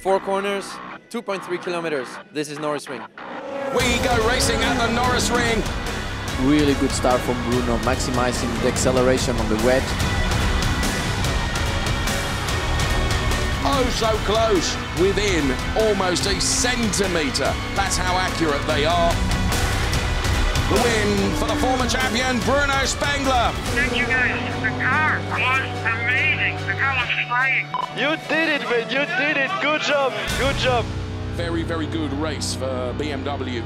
Four corners, 2.3 kilometers. This is Norisring. We go racing at the Norisring. Really good start from Bruno, maximizing the acceleration on the wet. Oh, so close, within almost a centimetre. That's how accurate they are. The win for the former champion, Bruno Spengler. Thank you guys. The car car was flying. You did it, man. You did it. Good job. Good job. Very, very good race for BMW.